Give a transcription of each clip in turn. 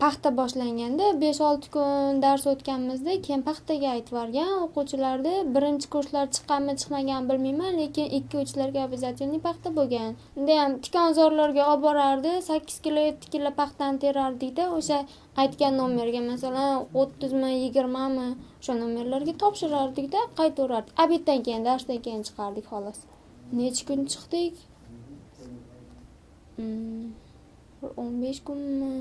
paxta boshlanganda besh olti kun dars o'tganimizda keyin paxtaga aytib yuborgan o'quvchilarni birinchi kurslar chiqqanmi chiqmaganmi bilmayman lekin ikki uchlarga обязательный paxta bo'lgan. Undayam tikonzorlarga olib borardi sakkiz kilo yetti kilo paxtani terardikda o'sha aytgan nomerga masalan o'ttizmi yigirmami o'sha nomerlarga topshirardikda qaytaverardik obeddan keyin darsdan keyin chiqardik xolos. Nechi kun chiqdik? Hmm, bir o'n besh kunmi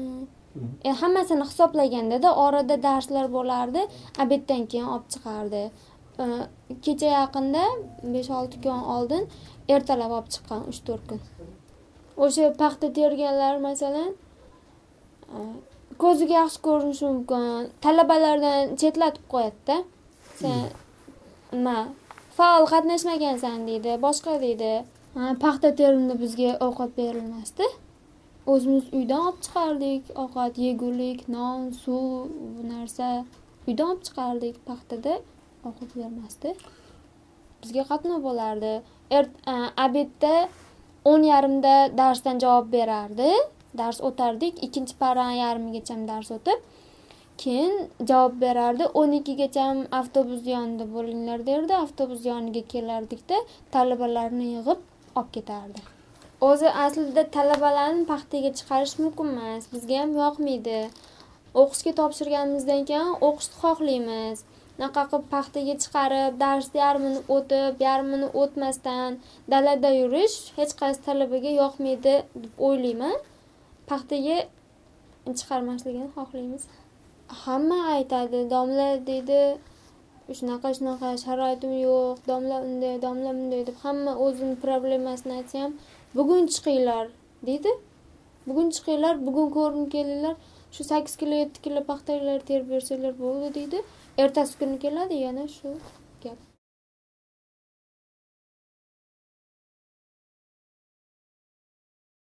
e, hammasini hisoblagandada orada darslar bo'lardi. Obeddan keyin olib chiqardi. E, kecha yaqinda besh olti kun oldin ertalab olib chiqqan uch to'rt kun. O'sha paxta terganlar masalan e, ko'ziga yaxshi ko'rinishi mumkin. Talabalardan chetlatib qo'yadida. Sen nima faol qatnashmagansan deydi boshqa deydi. Paxta terimda bizga ovqat berilmasdi. O'zimiz uydan olib chiqardik. Ovqat yegulik non suv bu narsa uydan olib chiqardik. Paxtada ovqat bermasdi. Bizga qatnov bo'lardi. Er o'n yarimda darsdan javob berardi. Dars o'tardik. Ikkinchi para yarmigacha dars o'tib keyin javob berardi. o'n ikkigacha avtobus yonida bo'linglar derdi. Avtobus yoniga kelardikda talabalarni yig'ib olib ketardi. O'zi aslida talabalarni paxtaga chiqarish mumkin emas. Bizga ham yoqmaydi. O'qishga topshirganimizdan keyin o'qishni xohlaymiz unaqa qilib paxtaga chiqarib dars yarmini o'tib yarmini o'tmasdan dalada yurish hech qaysi talabaga yoqmaydi deb o'ylayman. Paxtaga chiqarmasligini xohlaymiz. Hamma aytadi domla deydi shunaqa shunaqa sharoitim yo'q domla unday domla bunday deb hamma o'zini problemasini aytsa ham bugun chiqinglar deydi. Bugun chiqinglar bugun ko'rinib kelinglar. Shu sakkiz kilo yetti kilo paxtalar terib bersanglar bo'ldi deydi. Ertasi kuni keladi yana shu gap.